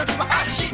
I see.